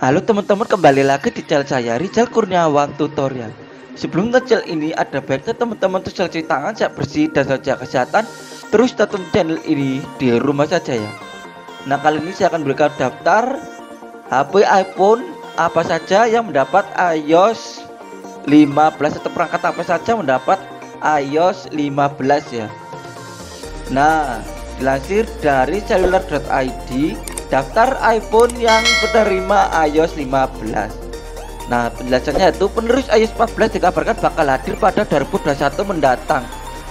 Halo teman-teman kembali lagi di channel saya Rizal Kurniawan Tutorial. Sebelum tutorial ini ada baiknya teman-teman tuh cuci tangan siap bersih dan jaga kesehatan. Terus tonton channel ini di rumah saja ya. Nah kali ini saya akan berikan daftar HP iPhone apa saja yang mendapat iOS 15 atau perangkat apa saja mendapat iOS 15 ya. Nah dilansir dari cellular.id daftar iPhone yang menerima iOS 15 Nah penjelasannya itu penerus iOS 14 dikabarkan bakal hadir pada 2021 mendatang.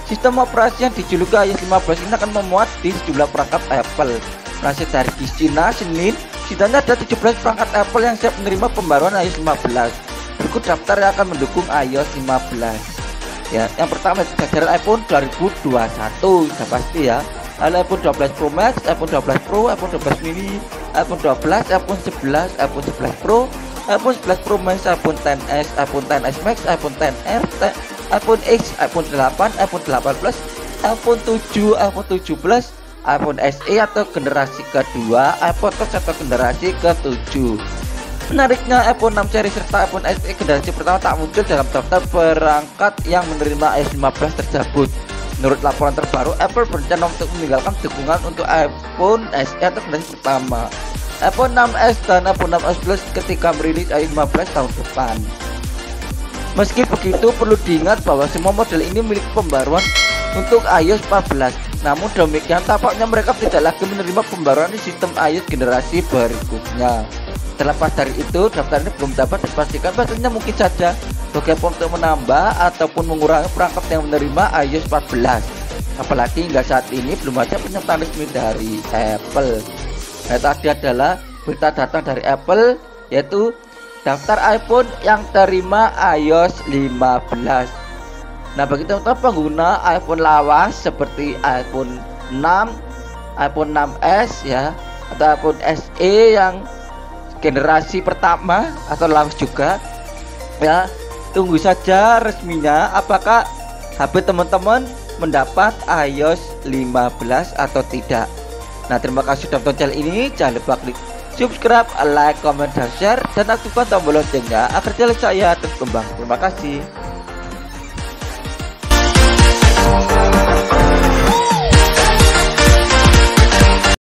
Sistem operasi yang dijuluki iOS 15 ini akan memuat di sejumlah perangkat Apple. Masih dari di China, Senin, setidaknya ada 17 perangkat Apple yang siap menerima pembaruan iOS 15 Berikut daftar yang akan mendukung iOS 15 Ya, yang pertama jajaran iPhone 2021 sudah pasti ya iPhone 12 Pro Max, iPhone 12 Pro, iPhone 12 mini, iPhone 12, iPhone 11, iPhone 11 Pro, iPhone 11 Pro Max, iPhone 10s, iPhone 10s Max, iPhone 10R, iPhone X, iPhone 8, iPhone 8 Plus, iPhone 7, iPhone 7 Plus, iPhone SE atau generasi kedua, iPhone X atau generasi ke-7. Menariknya iPhone 6 seri serta iPhone SE generasi pertama tak muncul dalam daftar perangkat yang menerima iOS 15 tersebut. Menurut laporan terbaru, Apple berencana untuk meninggalkan dukungan untuk iPhone SE atau generasi pertama, iPhone 6s dan iPhone 6s Plus ketika merilis iOS 15 tahun depan. Meski begitu, perlu diingat bahwa semua model ini milik pembaruan untuk iOS 14. Namun demikian, tampaknya mereka tidak lagi menerima pembaruan sistem iOS generasi berikutnya. Terlepas dari itu, daftar ini belum dapat dipastikan bahasanya mungkin saja Pokemon untuk menambah ataupun mengurangi perangkat yang menerima iOS 14 apalagi hingga saat ini belum ada penyertaan resmi dari Apple. Nah tadi adalah berita datang dari Apple yaitu daftar iPhone yang terima iOS 15 nah bagi teman-teman pengguna iPhone lawas seperti iPhone 6 iPhone 6s ya atau iPhone SE yang generasi pertama atau lawas juga ya tunggu saja resminya. Apakah HP teman-teman mendapat iOS 15 atau tidak? Nah terima kasih sudah tonton channel ini. Jangan lupa klik subscribe, like, comment, dan share dan aktifkan tombol loncengnya agar channel saya terus kembang terima kasih